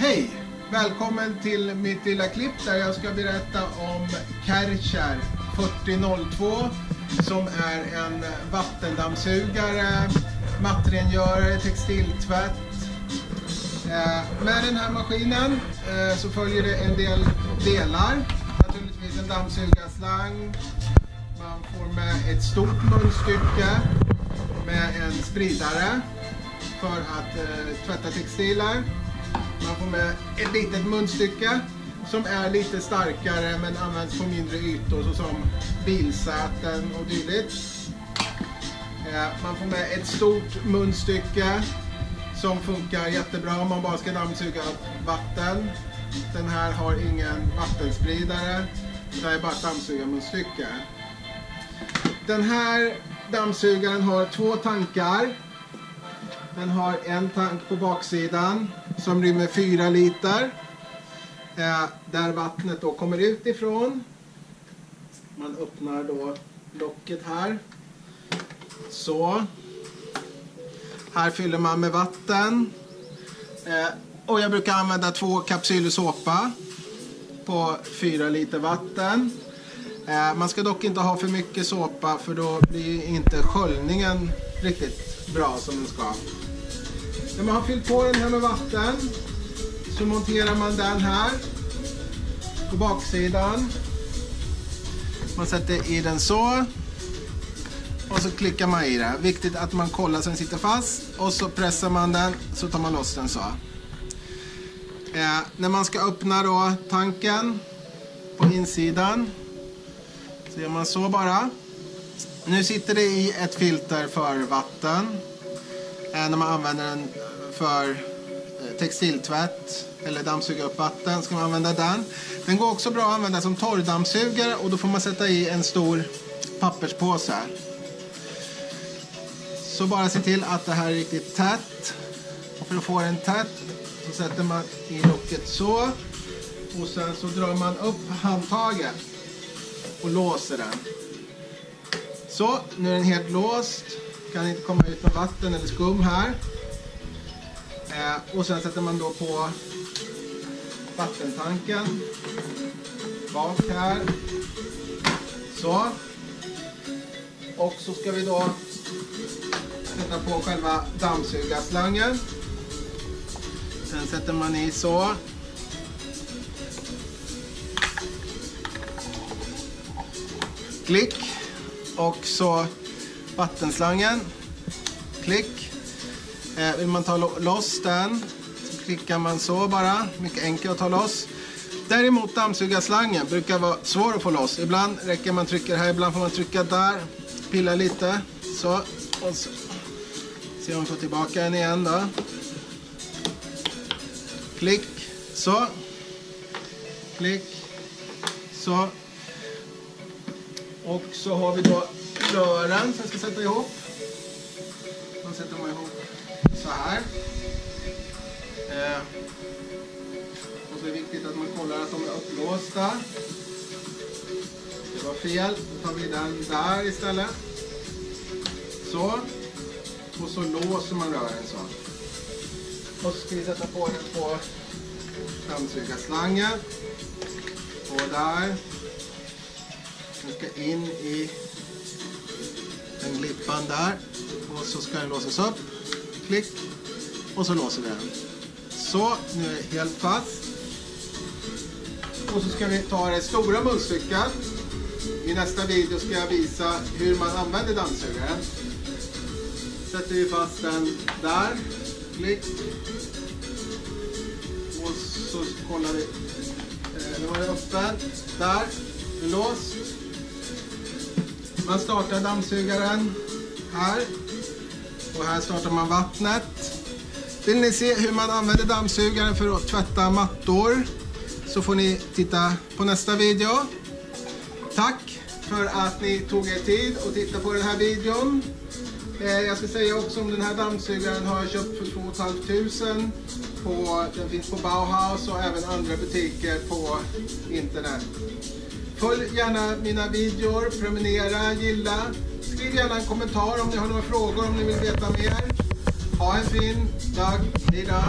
Hej! Välkommen till mitt lilla klipp där jag ska berätta om Kärcher 4002 som är en vattendammsugare, mattrengörare, textiltvätt. Eh, med den här maskinen eh, så följer det en del delar. Naturligtvis en dammsugarslang. Man får med ett stort munstycke med en spridare för att eh, tvätta textiler. Man får med ett litet munstycke som är lite starkare men används på mindre ytor såsom bilsäten och dylikt. Eh, man får med ett stort munstycke som funkar jättebra om man bara ska dammsuga vatten. Den här har ingen vattenspridare. Det är bara ett dammsugarmunstycke. Den här dammsugaren har två tankar. Den har en tank på baksidan som rymmer 4 liter. Eh, där vattnet då kommer ut ifrån. Man öppnar då locket här. Så. Här fyller man med vatten. Eh, och jag brukar använda två kapsyler såpa på 4 liter vatten. Eh, man ska dock inte ha för mycket såpa för då blir inte sköljningen riktigt bra som den ska. När man har fyllt på den här med vatten så monterar man den här på baksidan. Man sätter i den så. Och så klickar man i det. Viktigt att man kollar så den sitter fast. Och så pressar man den så tar man loss den så. Eh, när man ska öppna då tanken på insidan så gör man så bara. Nu sitter det i ett filter för vatten. Eh, när man använder den för eh, textiltvätt eller dammsuga upp vatten ska man använda den. Den går också bra att använda som torrdammsugare och då får man sätta i en stor papperspåse. Så bara se till att det här är riktigt tätt. Och för att få den tätt så sätter man i locket så. Och sen så drar man upp handtaget och låser den. Så, nu är den helt låst. Kan inte komma ut med vatten eller skum här. Eh, och sen sätter man då på vattentanken bak här. Så. Och så ska vi då sätta på själva dammsugarslangen. Sen sätter man i så. Klick. Och så vattenslangen. Klick. Eh, vill man ta loss den så klickar man så bara. Mycket enkelt att ta loss. Däremot dammsugarslangen brukar vara svår att få loss. Ibland räcker man trycker här, ibland får man trycka där. Pilla lite. Så. Och så. Se om vi får tillbaka den igen då. Klick. Så. Klick. Så. Och så har vi då rören som jag ska sätta ihop. De sätter man ihop så här. Eh. Och så är det viktigt att man kollar att de är upplåsta. Det var fel. Då tar vi den där istället. Så. Och så låser man rören så. Och så ska vi sätta på den på dammsugarslangen. Och där. Den ska in i den lippan där. Och så ska den låsas upp. Klick. Och så låser vi den. Så, nu är det helt fast. Och så ska vi ta det stora munstycket. I nästa video ska jag visa hur man använder dammsugaren. Sätter vi fast den där. Klick. Och så kollar vi. Eh, nu var det öppen. Där. Låst. Man startar dammsugaren här. Och här startar man vattnet. Vill ni se hur man använder dammsugaren för att tvätta mattor så får ni titta på nästa video. Tack för att ni tog er tid och titta på den här videon. Eh, jag ska säga också om den här dammsugaren har jag köpt för 2 500. På, den finns på Bauhaus och även andra butiker på internet. Följ gärna mina videor, prenumerera, gilla. Skriv gärna en kommentar om ni har några frågor, om ni vill veta mer. Ha en fin dag. Hejdå!